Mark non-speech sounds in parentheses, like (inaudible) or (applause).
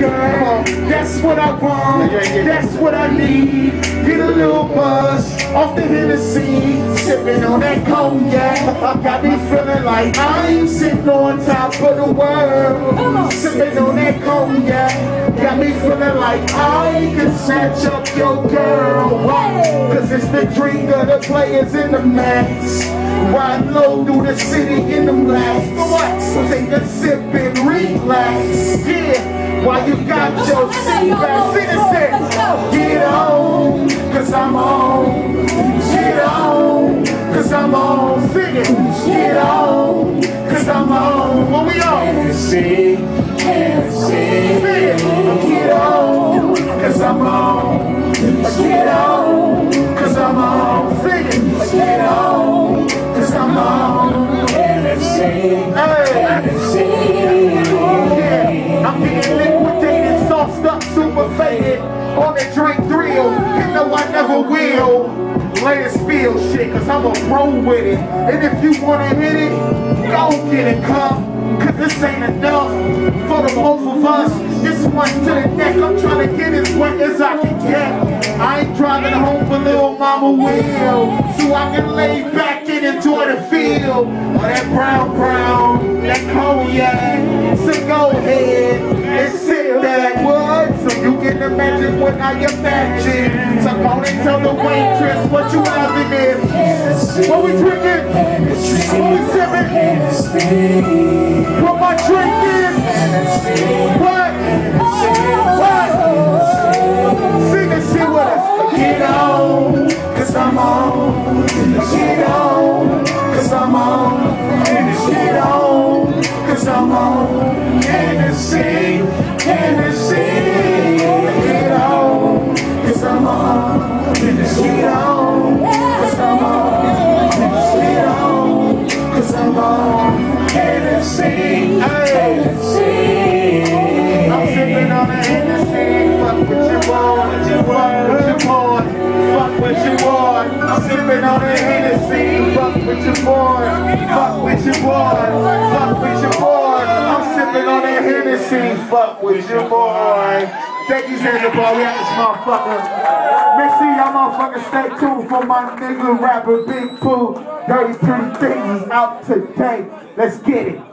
girl. That's what I want. That's what I need. Get a little buzz off the Hennessy. Sipping on that cognac. (laughs) Got me feeling like I'm sitting on top of the world. Sipping on that cognac. Got me feeling like I can snatch up your girl. Cause it's the drink of the players in the max. Ride low through the city in the blacks. So take a sip and relax. While you got your seat back. Sing it, Get on, cause I'm on. Get on, cause I'm on. Sing it. Get on, cause I'm on. What we on? On the drink thrill, you know I never will. Let it spill shit, cause I'm a pro with it. And if you wanna hit it, go get it, come. Cause this ain't enough for the both of us. This one's to the neck. I'm trying to get as wet as I can get. I ain't driving home for little mama will. So I can lay back and enjoy the feel. Of that brown brown, that cognac. What? So you can imagine what I imagine. So go and tell the waitress what you having there. What we drinking? What we sipping? Put my drink in. What? What? What you want. I'm sipping on that Hennessy. Fuck what you want, fuck what you want, fuck what you want. I'm sipping on that Hennessy. Fuck with your boy. Thank you, Sandra Ball. We at this motherfucker. Sure y'all motherfuckers stay tuned for my nigga rapper Big Pooh. Dirty Pretty Things out today. Let's get it.